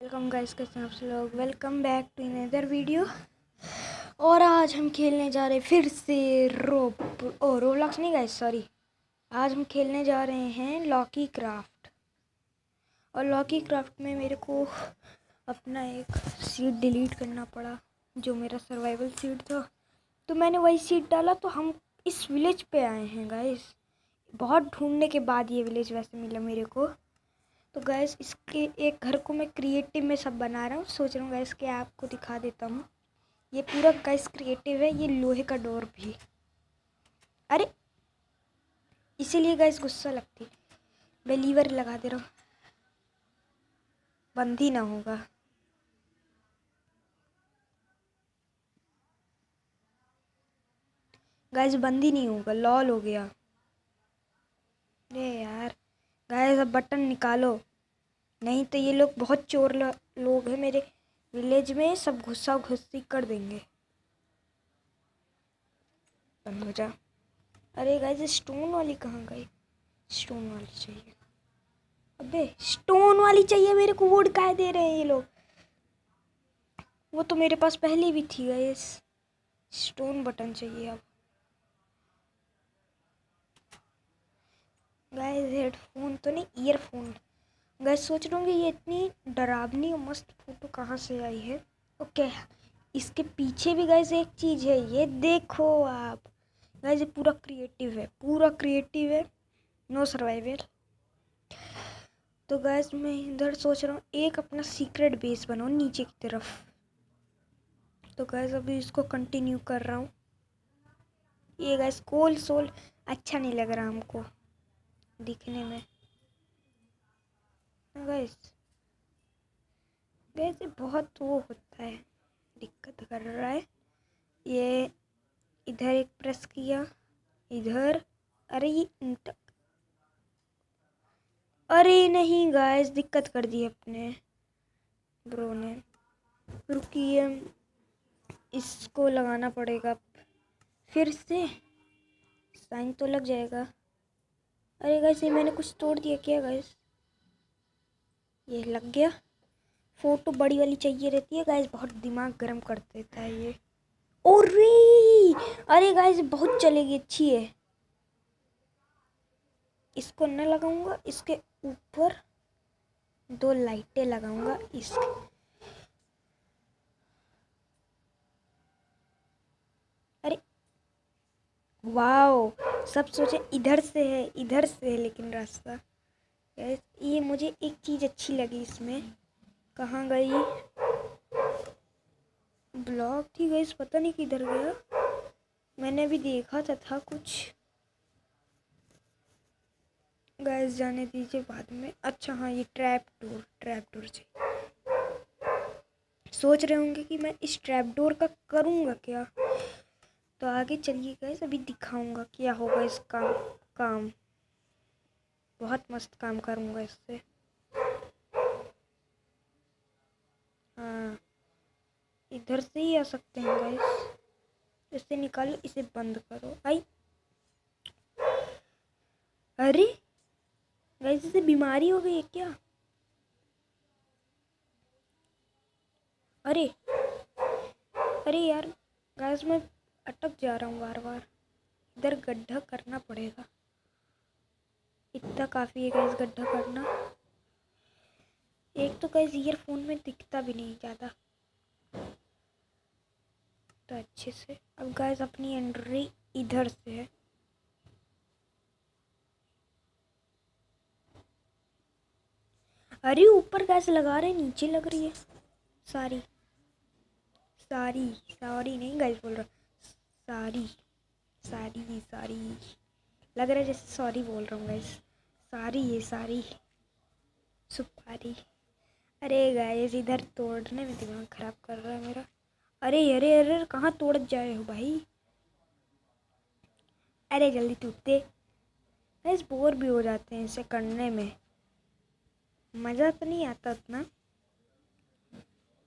Welcome guys, कैसे आप लोग? Welcome back to another video और आज हम खेलने जा रहे फिर से रोप ओ रोलॉक्स नहीं गाइस सॉरी आज हम खेलने जा रहे हैं लॉकी क्राफ्ट. और लॉकी क्राफ्ट में मेरे को अपना एक सीट डिलीट करना पड़ा, जो मेरा सर्वाइवल सीट था. तो मैंने वही सीट डाला तो हम इस विलेज पे आए हैं गाइस. बहुत ढूँढने के बाद ये विलेज वैसे मिला मेरे को. तो गैस इसके एक घर को मैं क्रिएटिव में सब बना रहा हूँ। सोच रहा हूँ गैस के आपको दिखा देता हूँ। ये पूरा गैस क्रिएटिव है। ये लोहे का डोर भी। अरे! इसीलिए गैस गुस्सा लगती मैं लीवर लगा दे रहा हूँ। बंद ही ना होगा। गैस बंद ही नहीं होगा। लॉल हो गया। अरे यार। गैस अब बटन निकालो। नहीं तो ये लोग बहुत चोर लोग हैं मेरे विलेज में, सब घुस्सा घुस्सी कर देंगे। बंद हो जा। अरे गाइस स्टोन वाली कहाँ गई? स्टोन वाली चाहिए। अबे स्टोन वाली चाहिए मेरे को वुड कह दे रहे हैं ये लोग? वो तो मेरे पास पहले भी थी गाइस स्टोन बटन चाहिए अब। गाइस हेडफोन तो नहीं ईयरफोन गाइस सोच रहा हूँ कि ये इतनी डरावनी और मस्त फ़ोटो कहाँ से आई है? ओके इसके पीछे भी गैस एक चीज़ है, ये देखो आप। गैस ये पूरा क्रिएटिव है, पूरा क्रिएटिव है नो सर्वाइवल तो गैस मैं इधर सोच रहा हूँ, एक अपना सीक्रेट बेस बनाऊँ नीचे की तरफ़। तो गैस अभी इसको कंटिन्यू कर रहा हूँ। ये गैस कोल सोल अच्छा नहीं लग रहा हमको, दिखने में। गैस गैस ये बहुत वो होता है, दिक्कत कर रहा है। ये इधर एक प्रेस किया, इधर, अरे ये अरे नहीं गाइस दिक्कत कर दी अपने ब्रो ने। रुकिए, इसको लगाना पड़ेगा फिर से? साइन तो लग जाएगा। अरे गैस ये मैंने कुछ तोड़ दिया क्या गैस ये लग गया। फ़ोटो बड़ी वाली चाहिए रहती है। गैस बहुत दिमाग गर्म कर देता है ये। ओरे! अरे गैस बहुत चलेगी, अच्छी है। इसको न लगाऊँगा, इसके ऊपर दो लाइटें लगाऊँगा इसके अरे! वाओ! सब सोचे इधर से है, इधर से है, लेकिन रास्ता ये मुझे एक चीज़ अच्छी लगी इसमें। कहाँ गई? ब्लॉक थी गई पता नहीं किधर गया। मैंने अभी देखा था, था कुछ। गैस जाने दीजिए बाद में। अच्छा हाँ ये ट्रैप डोर ट्रैप डोर चाहिए सोच रहे होंगे कि मैं इस ट्रैप डोर का करूँगा क्या? तो आगे चलिए गैस अभी दिखाऊँगा क्या होगा इसका काम। बहुत मस्त काम करूँगा इससे। हाँ। इधर से ही आ सकते हैं गैस इसे निकालो, इसे बंद करो। आई। अरे! गैस इसे बीमारी हो गई है क्या? अरे! अरे यार गैस मैं अटक जा रहा हूँ बार बार इधर गड्ढा करना पड़ेगा। इतना काफ़ी है गैस गड्ढा करना। एक तो गैस ईयरफोन में दिखता भी नहीं ज़्यादा। तो अच्छे से। अब गैस अपनी एंट्री इधर से है। अरे, ऊपर गैस लगा रहे नीचे लग रही है। सारी सारी सारी नहीं गैस बोल रहा। सारी सारी सारी लग रहा है जैसे सॉरी बोल रहा हूँ गैस सारी ये सारी। सुपारी अरे गैस इधर तोड़ने में दिमाग ख़राब कर रहा है मेरा। अरे अरे अरे कहाँ तोड़ जाए हो भाई? अरे, जल्दी टूटते गैस बोर भी हो जाते हैं इसे करने में। मज़ा तो नहीं आता उतना।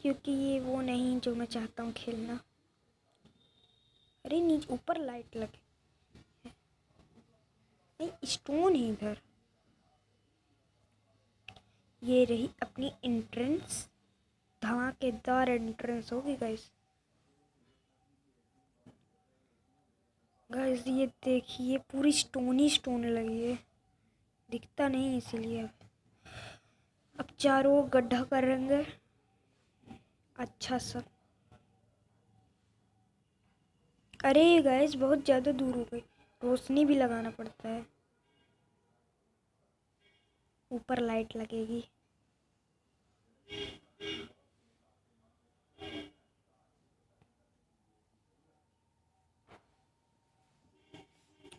क्योंकि ये वो नहीं जो मैं चाहता हूँ खेलना। अरे, नीचे ऊपर लाइट लगे। नहीं स्टोन है इधर। ये रही अपनी एंट्रेंस धमाकेदार एंट्रेंस होगी गाइस गाइस ये देखिए, पूरी स्टोन ही स्टोन लगी है। दिखता नहीं इसीलिए। अब अब चारों गड्ढा करेंगे। अच्छा सा। अरे गैस बहुत ज़्यादा दूर हो गई। रोशनी भी लगाना पड़ता है। ऊपर लाइट लगेगी।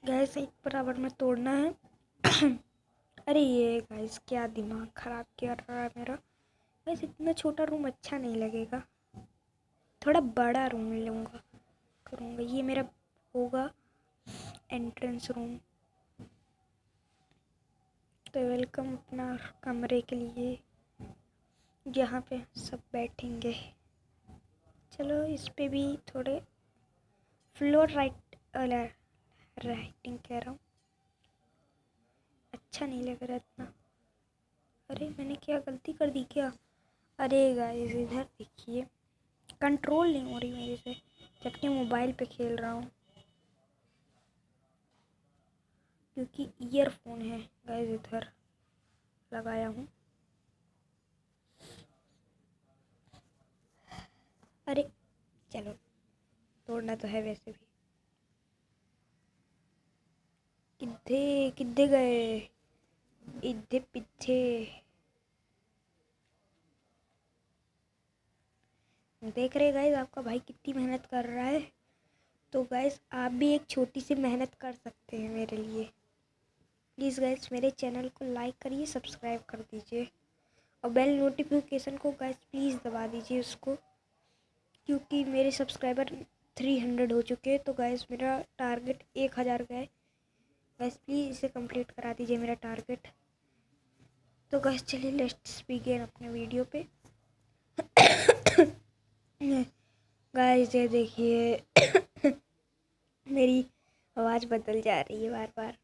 गैस एक बराबर में तोड़ना है। अरे ये गैस क्या दिमाग ख़राब कर रहा है मेरा। गैस इतना छोटा रूम अच्छा नहीं लगेगा। थोड़ा बड़ा रूम लूँगा, करूँगा। ये मेरा होगा एंट्रेंस रूम तो वेलकम अपना कमरे के लिए। जहाँ पे सब बैठेंगे। चलो इस पे भी थोड़े फ्लोर राइट राइटिंग कह रहा हूँ। अच्छा नहीं लग रहा इतना। अरे मैंने क्या गलती कर दी क्या? अरे गाइस इधर देखिए। कंट्रोल नहीं हो रही मेरे से। जबकि मोबाइल पे खेल रहा हूँ। क्योंकि ईयरफोन है। गाइस इधर लगाया हूँ। अरे, चलो, तोड़ना तो है वैसे भी। किधे किधे गए? इधे पीछे। देख रहे गाइस आपका भाई कितनी मेहनत कर रहा है। तो गाइस आप भी एक छोटी सी मेहनत कर सकते हैं मेरे लिए। प्लीज़ गाइस मेरे चैनल को लाइक करिए सब्सक्राइब कर दीजिए। और बेल नोटिफिकेशन को गाइस प्लीज़ दबा दीजिए उसको। क्योंकि मेरे सब्सक्राइबर थ्री हंड्रेड हो चुके हैं तो गाइस मेरा टारगेट एक हज़ार का है। गाइस प्लीज़ इसे कंप्लीट करा दीजिए मेरा टारगेट तो गैस चलिए लेट्स बिगिन अपने वीडियो पे। गाइस ये देखिए, मेरी आवाज़ बदल जा रही है बार बार।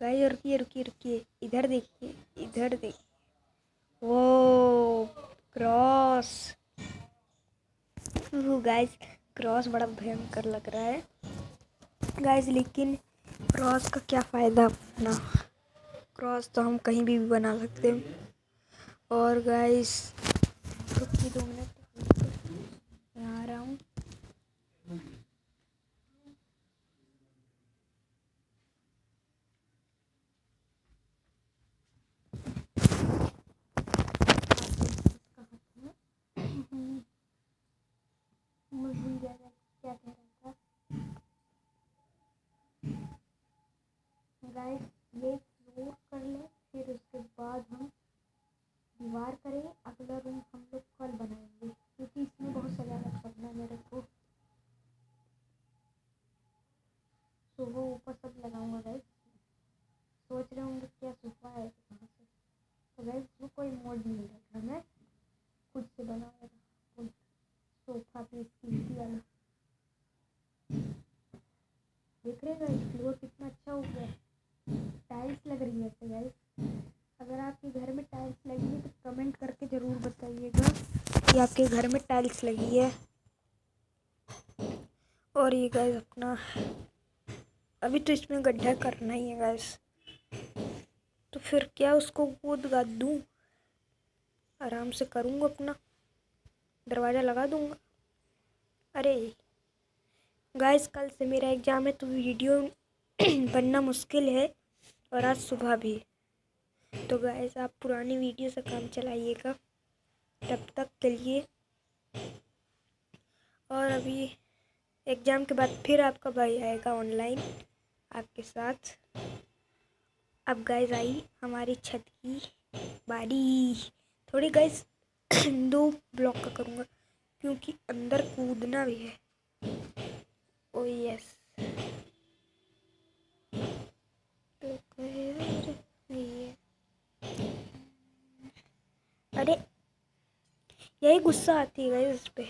गाइस रुकिए रुकिए रुकिए इधर देखिए इधर देखिए। वो क्रॉस। गाइस क्रॉस बड़ा भयंकर लग रहा है। गाइस लेकिन क्रॉस का क्या फ़ायदा अपना? क्रॉस तो हम कहीं भी, भी बना सकते हैं। और गाइस रुकिए दो मिनट आ रहा हूँ क्या कह रहा था गाइस ये फ्लोर कर ले फिर उसके बाद हम दीवार करें अगला रूम हम लोग कल बनाएँगे क्योंकि इसमें बहुत सजावट करना है मेरे को तो वो ऊपर सब लगाऊँगा गाइस सोच रहे होंगे क्या सोफा है कहाँ से तो गाइस वो कोई मोड नहीं रखा मैं खुद से बनाया था सोफा पीस पीस वाला देख रहे गाइस फ्लोर कितना अच्छा हो गया टाइल्स लग रही है ऐसे गाइस अगर आपके घर में टाइल्स लगी है तो कमेंट करके ज़रूर बताइएगा कि आपके घर में टाइल्स लगी है। और ये गैस अपना, अभी तो इसमें गड्ढा करना ही है गैस तो फिर क्या उसको कूद गा दूँ? आराम से करूँगा अपना। दरवाज़ा लगा दूँगा। अरे गाइस कल से मेरा एग्ज़ाम है तो वीडियो बनना मुश्किल है, और आज सुबह भी। तो गाइस आप पुरानी वीडियो से काम चलाइएगा। तब तक के लिए। और अभी एग्ज़ाम के बाद फिर आपका भाई आएगा ऑनलाइन आपके साथ। अब गाइस आई हमारी छत की बारी। थोड़ी गाइस दो ब्लॉक का करूँगा, क्योंकि अंदर कूदना भी है। ओ यस अरे यही गुस्सा आती है इस पर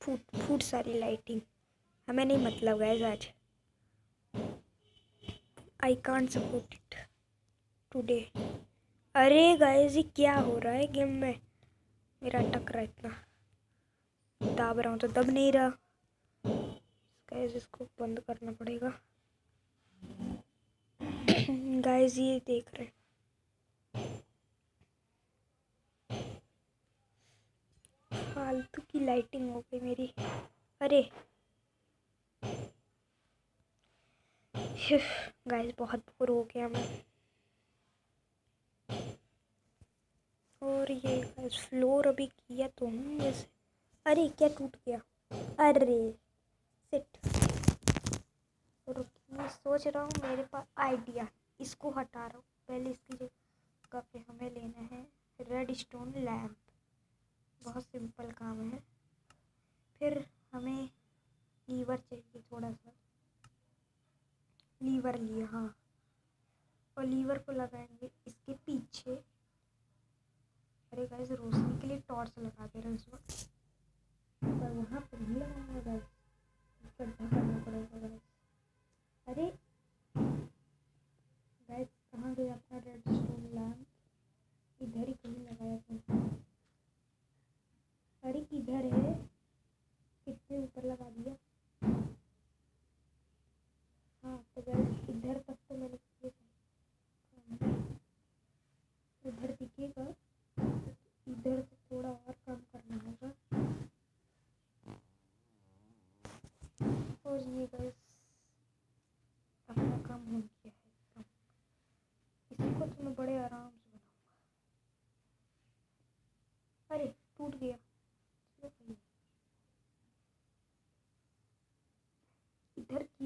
फूट फूट सारी लाइटिंग हमें नहीं मतलब गैस आज। I can't support it today अरे गाइस ये क्या हो रहा है गेम में? मेरा अटक रहा इतना। दाब रहा हूँ तो दब नहीं रहा। गाइस इसको बंद करना पड़ेगा। गाइस ये देख रहे फालतू की लाइटिंग हो गई मेरी। अरे। गाइस बहुत बोर हो गया मैं। और ये गाइस फ्लोर अभी किया तो अरे, क्या टूट गया? अरे सिट मैं सोच रहा हूँ मेरे पास आइडिया इसको हटा रहा हूँ। पहले इसकी जगह पे हमें लेना है रेड स्टोन लैम्प बहुत सिंपल काम है। फिर हमें लीवर चाहिए थोड़ा सा लीवर लिया हाँ। और लीवर को लगाएँगे इसके पीछे। अरे गाइस रोशनी के लिए टॉर्च लगा दे रहे हैं इसमें। पर वहाँ पर नहीं करना पड़ेगा गाइस अरे गाइस कहाँ गया अपना रेड स्टोन लैम्प इधर ही कहीं लगाया था अरे किधर है कितने ऊपर लगा दिया हाँ तो गाइस इधर तक तो मैंने इधर दिखेगा इधर से थोड़ा और कम करना होगा और ये गाइस अपना काम हो गया है इसको तो मैं बड़े आराम से बनाऊँगा अरे टूट गया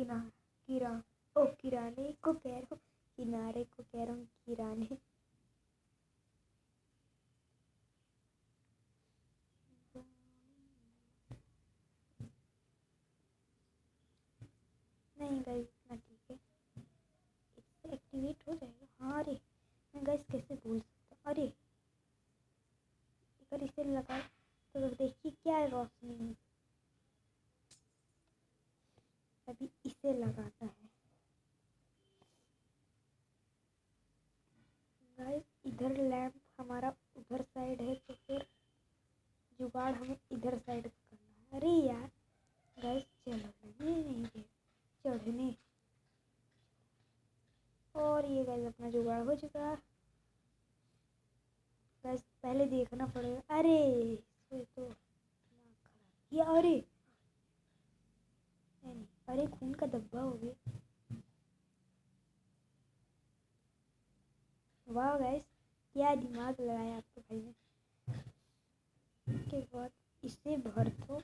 इधर की ना, किरा, ओ किराने को कह हूँ, किनारे को कह हूँ, किराने। नहीं गई इतना ठीक है। इससे एक्टिवेट हो जाएगा। हाँ अरे मैं गैस कैसे भूल सकता अरे अगर इसे लगा तो देखिए क्या है रोशनी में। अभी इसे लगाना है गाइस इधर लैंप हमारा उधर साइड है तो फिर जुगाड़ हमें इधर साइड करना है अरे यार गाइस चढ़ने नहीं दे चढ़ने और ये गाइस अपना जुगाड़ हो चुका गाइस पहले देखना पड़ेगा अरे तो ये अरे नहीं अरे खून का धब्बा हो गया। वाह गैस क्या दिमाग लगाया आपके भाई ने। उसके बाद इसे भर दो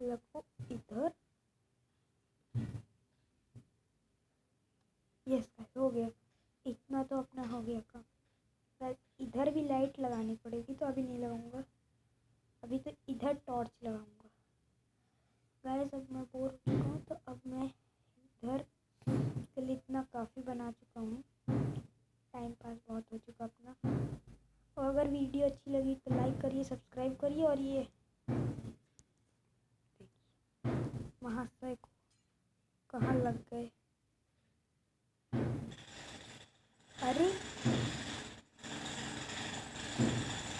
लगो इधर। यस गाइस हो गया। इतना तो अपना हो गया काम। इधर भी लाइट लगानी पड़ेगी तो अभी नहीं लगाऊँगा। अभी तो इधर टॉर्च लगाऊँगा अब मैं बोर हो चुका हूँ तो अब मैं इधर के लिए इतना काफ़ी बना चुका हूँ। टाइम पास बहुत हो चुका अपना। और अगर वीडियो अच्छी लगी तो लाइक करिए, सब्सक्राइब करिए और ये महाशय को कहाँ लग गए। अरे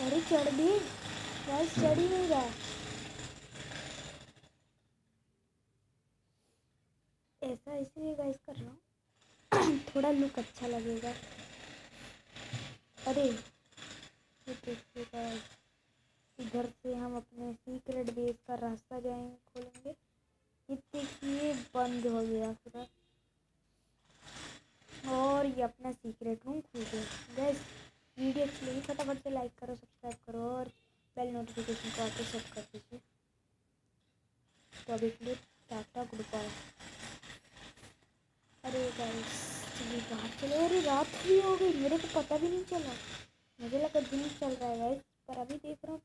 अरे चढ़ भी चढ़ ही नहीं रहा ऐसा इसलिए गाइस कर रहा हूँ थोड़ा लुक अच्छा लगेगा। अरे इधर से हम अपने सीक्रेट बेस का रास्ता जाएँगे खोलेंगे। ये बंद हो गया पूरा। और ये अपना सीक्रेट रूम खुल गया गैस वीडियो अच्छी लगी, फटाफट से लाइक करो सब्सक्राइब करो, और बेल नोटिफिकेशन को आके सेट कर दीजिए। तो अभी टाटा गुड बाय अरे गाइस चलिए बाहर चलो अरे रात भी हो गई, मेरे को पता भी नहीं चला। मुझे लगा दिन चल रहा है, पर अभी देख रहा हूँ